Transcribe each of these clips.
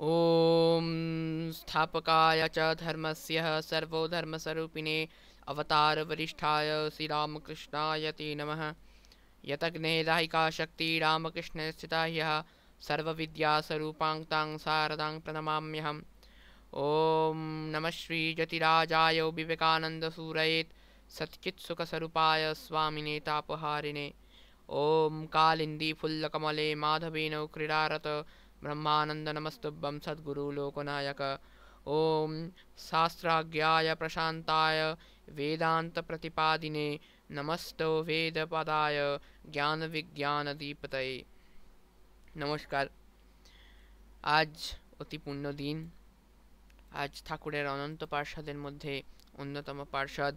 ॐ स्थापकाय च धर्मस्य सर्वोधर्मस्वरूपिणे अवतारवरिष्ठाय श्रीरामकृष्णाय ते नमः। यतग्नेदायिका शक्ति रामकृष्णस्थिता ह्यः सर्वविद्यास्वरूपां तां शारदां प्रणमाम्यहम्। ॐ नमः श्रीजतिराजाय विवेकानन्दसूरयेत् सच्चित्सुखस्वरूपाय स्वामिने तापहारिणे ॐ कालिन्दीफुल्लकमले माधवेन क्रीडारत ब्रह्मानन्दनमस्तुभ्यं सद्गुरुलोकनायक ॐ शास्त्राज्ञाय प्रशान्ताय वेदान्तप्रतिपादिने नमस्तो वेदपदाय জ্ঞানবিজ্ঞানদীপতয়ে নমস্কার আজ অতি পূর্ণ দিন আজ ঠাকুরের অনন্ত পার্ষদের মধ্যে অন্যতম পার্ষদ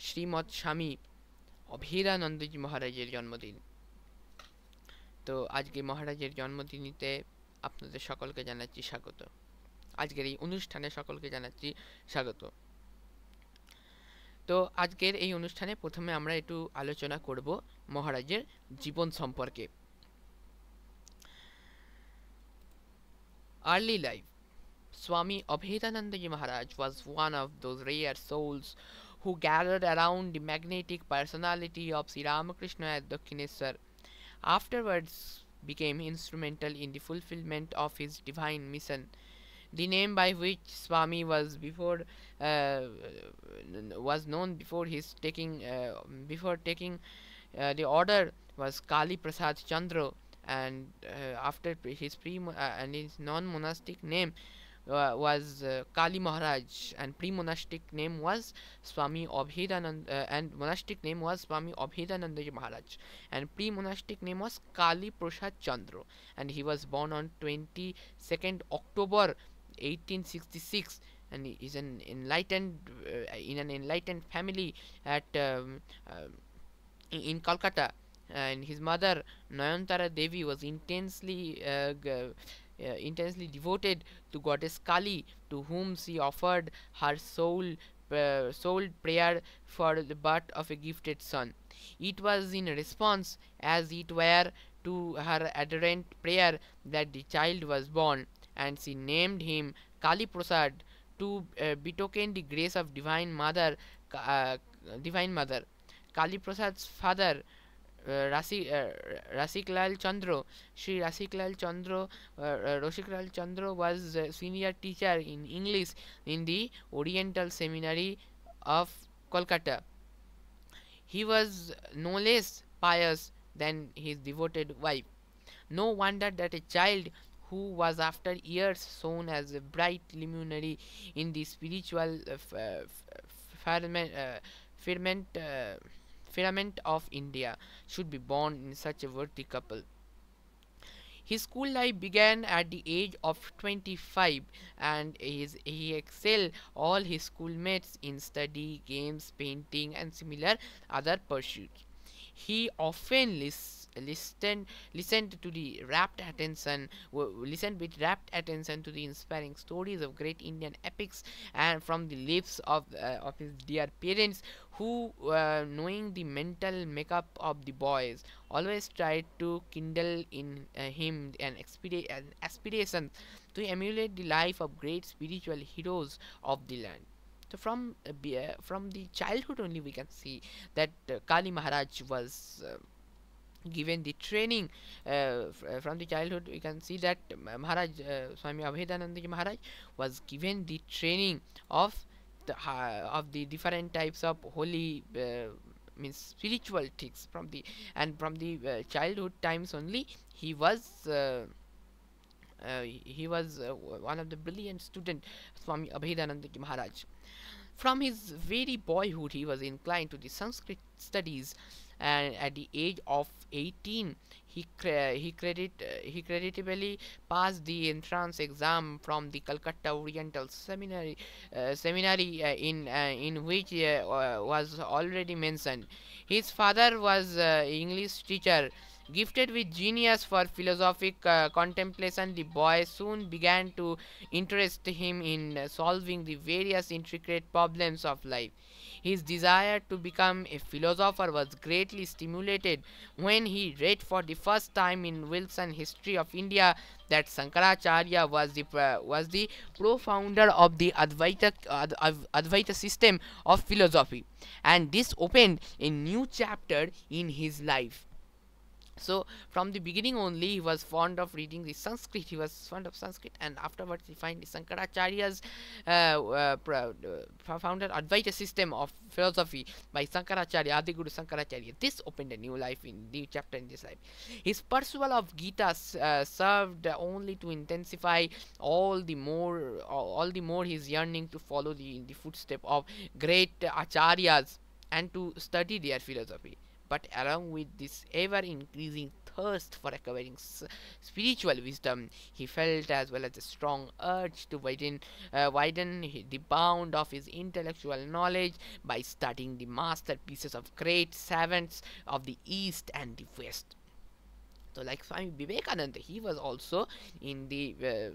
শ্রীমৎ স্বামী অভীরানন্দজি মহারাজের জন্মদিন তো আজকে মহারাজের জন্মদিনীতে আপনাদের সকলকে জানাচ্ছি স্বাগত। আজকের এই অনুষ্ঠানে সকলকে জানাচ্ছি স্বাগত। তো আজকের এই অনুষ্ঠানে প্রথমে আমরা একটু আলোচনা করব মহারাজের জীবন সম্পর্কে। Early life Swami Abhedanandaji Maharaj was one of those rare souls who gathered around the magnetic personality of Sri Ramakrishna at Dakshineswar afterwards became instrumental in the fulfillment of his divine mission. The name by which Swami was before uh, was known before his taking uh, before taking uh, the order was Kali Prasad Chandra, and uh, after his pre uh, and his non-monastic name uh, was uh, Kali Maharaj, and pre-monastic name was Swami Abhedanand, uh, and monastic name was Swami Abhedanandaji Maharaj, and pre-monastic name was Kali Prasad Chandra, and he was born on 22nd October 1866 and he is an enlightened uh, in an enlightened family at um, uh, in, Calcutta and his mother Nayantara Devi was intensely uh, intensely devoted to goddess Kali to whom she offered her soul uh, soul prayer for the birth of a gifted son it was in response as it were to her adherent prayer that the child was born and she named him Kali Prasad to uh, betoken the grace of Divine Mother, uh, Divine Mother. Kali Prasad's father, uh, uh, Rasiklal Chandra, Sri Rasiklal Chandra, uh, uh, Chandra was a senior teacher in English in the Oriental Seminary of Kolkata. He was no less pious than his devoted wife. No wonder that a child who was after years shown as a bright luminary in the spiritual uh, uh, f- firmament, uh, firmament, of India should be born in such a worthy couple. His school life began at the age of 25 and his, he excelled all his schoolmates in study, games, painting and similar other pursuits. He often lis- listened listened to the rapt attention listened with rapt attention to the inspiring stories of great Indian epics and from the lips of uh, of his dear parents who uh, knowing the mental makeup of the boys always tried to kindle in uh, him an, expira- an aspiration to emulate the life of great spiritual heroes of the land. So from uh, uh, from the childhood only we can see that uh, Kali Maharaj was uh, given the training uh, uh, from the childhood we can see that Maharaj uh, Swami Abhedanandaji Maharaj was given the training of the ha- of the different types of holy uh, means spiritual things from the and from the uh, childhood times only he was uh, uh, he was uh, one of the brilliant student Swami Abhedanandaji Maharaj. From his very boyhood he was inclined to the Sanskrit studies and at the age of 18 he cre- he credit uh, he creditably passed the entrance exam from the Calcutta Oriental Seminary uh, seminary uh, in uh, in which uh, was already mentioned his father was uh, English teacher Gifted with genius for philosophic contemplation, the boy soon began to interest him in solving the various intricate problems of life. His desire to become a philosopher was greatly stimulated when he read for the first time in Wilson History of India that Sankaracharya was the was the pro-founder of the Advaita Ad, Advaita system of philosophy, and this opened a new chapter in his life. So from the beginning only he was fond of reading the Sanskrit. He was fond of Sanskrit, and afterwards he find Sankaracharya's uh, uh, uh, founded Advaita system of philosophy by Sankaracharya, Adiguru Sankaracharya. This opened a new life in the chapter in this life. His pursuit of Gita uh, served only to intensify all the more all the more his yearning to follow the in the footstep of great acharyas and to study their philosophy but along with this ever increasing thirst for acquiring spiritual wisdom, he felt as well as a strong urge to widen, uh, widen the bound of his intellectual knowledge by studying the masterpieces of great savants of the East and the West. So, like Swami Vivekananda, he was also in the uh,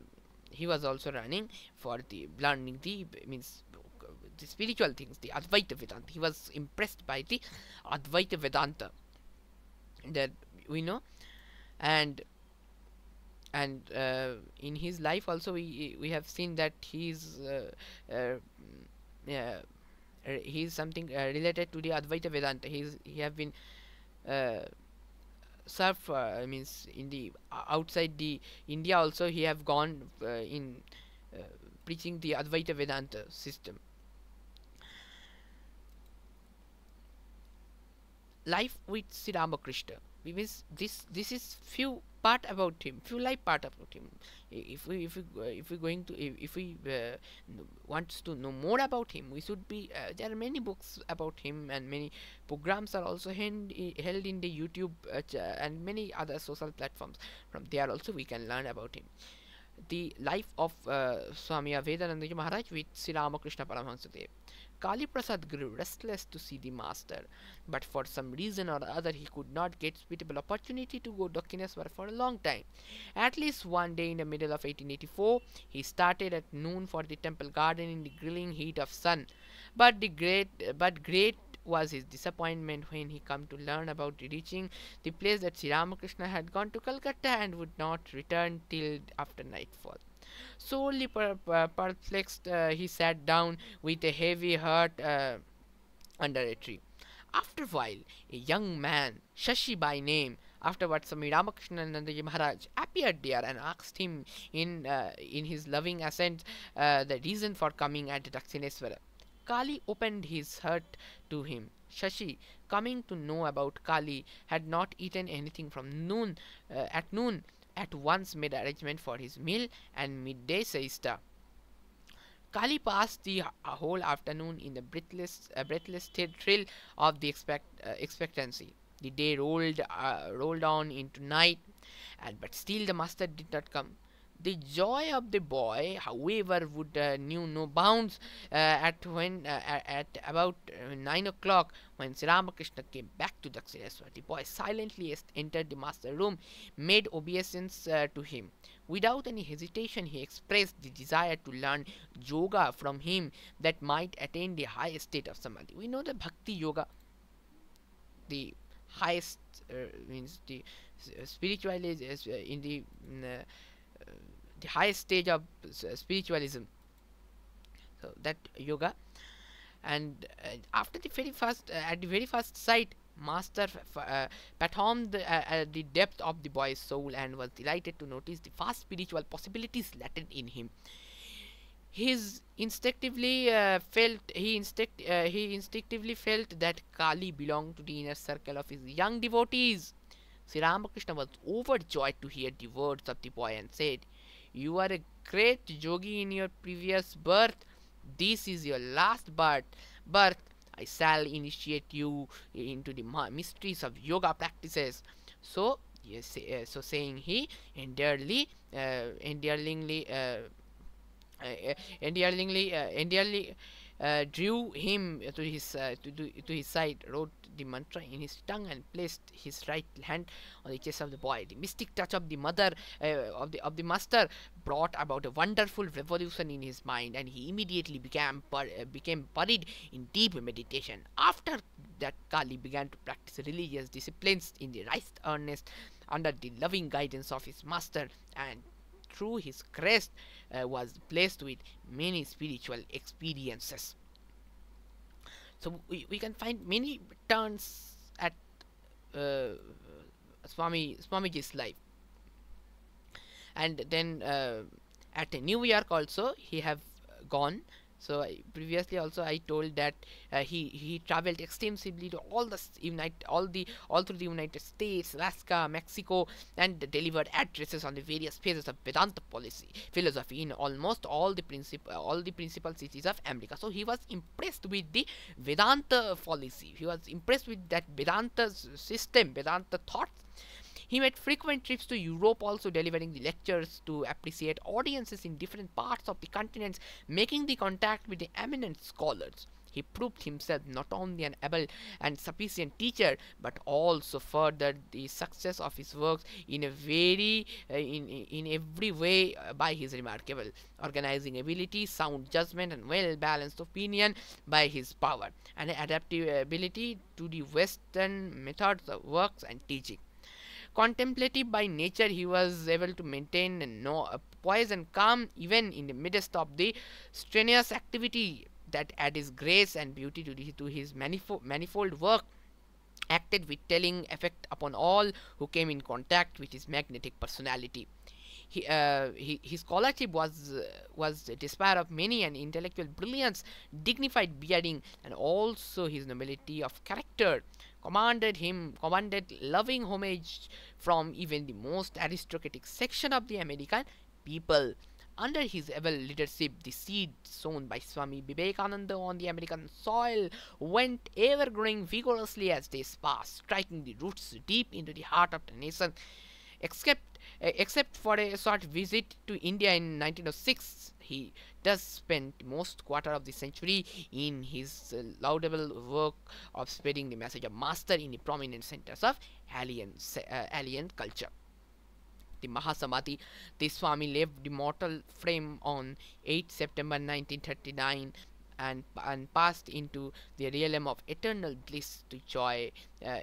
he was also running for the learning the means the spiritual things, the Advaita Vedanta. He was impressed by the Advaita Vedanta that we know, and and uh, in his life also we we have seen that he's uh, uh, uh, he's something uh, related to the Advaita Vedanta. He's he have been uh, served uh, means in the outside the India also he have gone in preaching the Advaita Vedanta system life with Sri Ramakrishna. We miss this. This is few part about him, few life part about him. If we if we uh, if we going to if, if we uh, wants to know more about him, we should be. Uh, there are many books about him, and many programs are also held in the YouTube uh, and many other social platforms. From there also we can learn about him the life of uh, Swami Abhedanandaji Maharaj with Sri Ramakrishna Paramahansadev. Kali Prasad grew restless to see the master, but for some reason or other he could not get suitable opportunity to go to Dakshineswar for a long time. At least one day in the middle of 1884, he started at noon for the temple garden in the grilling heat of sun. But the great, but great was his disappointment when he come to learn about reaching the place that Sri Ramakrishna had gone to Calcutta and would not return till after nightfall. Sorely per per perplexed, uh, he sat down with a heavy heart uh, under a tree. After a while, a young man, Shashi by name, afterwards Swami Ramakrishnanandaji Maharaj appeared there and asked him in uh, in his loving accent uh, the reason for coming at Dakshineswara. Kali opened his heart to him. Shashi, coming to know about Kali, had not eaten anything from noon uh, at noon at once made arrangement for his meal and midday siesta. Kali passed the whole afternoon in the breathless, uh, breathless thrill of the expect, uh, expectancy. The day rolled uh, rolled on into night, and but still the master did not come. The joy of the boy, however, would uh, knew no bounds uh, at when uh, at about uh, nine o'clock when Sri Ramakrishna came back to Dakshineswar. The boy silently entered the master room, made obeisance uh, to him. Without any hesitation, he expressed the desire to learn yoga from him that might attain the highest state of samadhi. We know the bhakti yoga, the highest uh, means the spirituality in the the highest stage of spiritualism. So that yoga. And uh, after the very first uh, at the very first sight master uh, fathomed the, uh, the depth of the boy's soul and was delighted to notice the vast spiritual possibilities latent in him. His instinctively uh, felt he instinct uh, he instinctively felt that Kali belonged to the inner circle of his young devotees. Sri Ramakrishna was overjoyed to hear the words of the boy and said, you are a great yogi in your previous birth. This is your last birth. Birth. I shall initiate you into the mysteries of yoga practices. So, yes, uh, so saying he endearly, uh, endearingly, uh, uh, uh, uh, drew him to his uh, to, to, to his side, wrote the mantra in his tongue, and placed his right hand on the chest of the boy. The mystic touch of the mother uh, of the of the master brought about a wonderful revolution in his mind, and he immediately became uh, became buried in deep meditation. After that, Kali began to practice religious disciplines in the right earnest under the loving guidance of his master, and through his crest uh, was blessed with many spiritual experiences. So we, we can find many turns at uh, Swami Swamiji's life. And then uh, at New York also he have gone so I, previously also I told that uh, he he traveled extensively to all the United all the all through the United States, Alaska, Mexico, and delivered addresses on the various phases of Vedanta policy philosophy in almost all the principal all the principal cities of America. So he was impressed with the Vedanta policy. He was impressed with that Vedanta system, Vedanta thoughts he made frequent trips to Europe, also delivering the lectures to appreciate audiences in different parts of the continents, making the contact with the eminent scholars. He proved himself not only an able and sufficient teacher, but also furthered the success of his works in a very uh, in in every way uh, by his remarkable organizing ability, sound judgment, and well balanced opinion by his power and adaptability to the Western methods of works and teaching contemplative by nature he was able to maintain no poise and calm even in the midst of the strenuous activity that added grace and beauty to, the, to his manifold, manifold work. Acted with telling effect upon all who came in contact with his magnetic personality. He, uh, he, his scholarship was uh, was despair of many and intellectual brilliance, dignified bearing, and also his nobility of character commanded him commanded loving homage from even the most aristocratic section of the American people. Under his able leadership, the seed sown by Swami Vivekananda on the American soil went ever growing vigorously as days passed, striking the roots deep into the heart of the nation. Except, uh, except for a short visit to India in 1906, he does spend most quarter of the century in his uh, laudable work of spreading the message of master in the prominent centers of alien, uh, alien culture. The Mahasamadhi, the Swami left the mortal frame on 8 September 1939 and, and passed into the realm of eternal bliss to joy uh,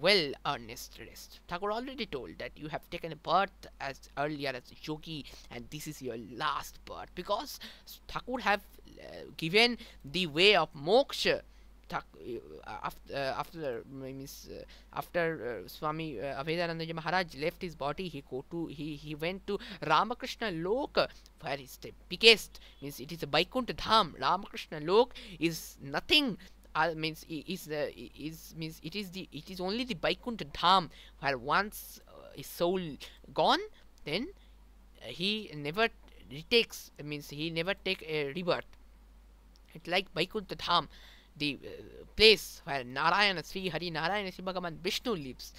well earnest rest. Thakur already told that you have taken a birth as earlier as yogi and this is your last birth because Thakur have uh, given the way of moksha after, uh, after means uh, after uh, Swami uh, Abhedanandaji Maharaj left his body, he go to he he went to Ramakrishna Lok, where is the biggest means it is a Vaikuntha Dham. Ramakrishna Lok is nothing uh, means is the is means it is the it is only the Vaikuntha Dham where once uh, his soul gone then uh, he never retakes means he never take a rebirth. It's like Vaikuntha Dham the uh, place where Narayana Sri Hari Narayana Sri Bhagavan Vishnu lives.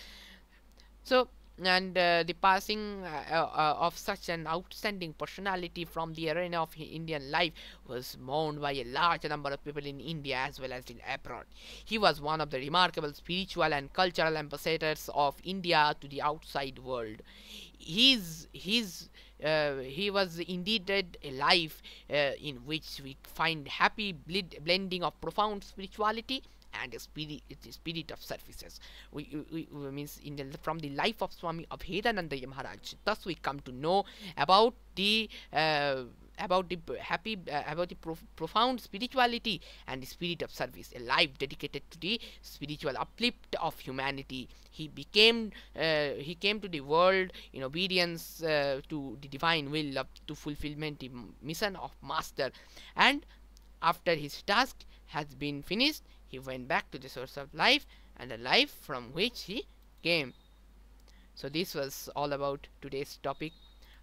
So and uh, the passing uh, uh, of such an outstanding personality from the arena of Indian life was mourned by a large number of people in India as well as in abroad. He was one of the remarkable spiritual and cultural ambassadors of India to the outside world. His, his uh, he was indeed a life uh, in which we find happy blending of profound spirituality and spirit, spirit of services. We, we, we means in the, from the life of Swami of Abhedananda Maharaj. Thus, we come to know about the uh, about the happy uh, about the prof profound spirituality and the spirit of service a life dedicated to the spiritual uplift of humanity he became uh, he came to the world in obedience uh, to the divine will of to fulfillment the mission of master and after his task has been finished he went back to the source of life and the life from which he came. So this was all about today's topic.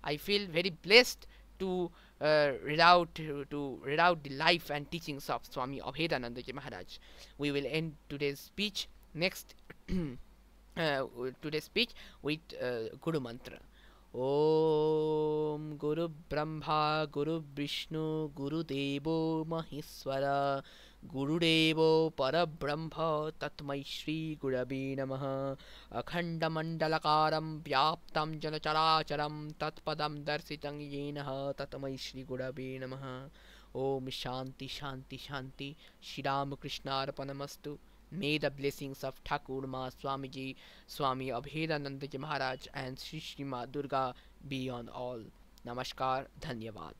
I feel very blessed to uh, read out to, to, read out the life and teachings of Swami Abhedanandaji Maharaj. We will end today's speech next uh, today's speech with uh, Guru Mantra. ॐ गुरुब्रह्मा गुरुविष्णु गुरुदेवो महेश्वर गुरुदेव परब्रह्म तत्म श्रीगुरव नम। अखंडमंडलकार व्याप्त जलचराचर तत्पदम दर्शित येन तत्म श्रीगुरव नम। ओम शांति शांति शांति Shri Ram कृष्णार्पणमस्तु may the blessings of Thakur Maa Swami ji Swami Abhedananda ji Maharaj and Shri Shri Maa Durga be on all नमस्कार धन्यवाद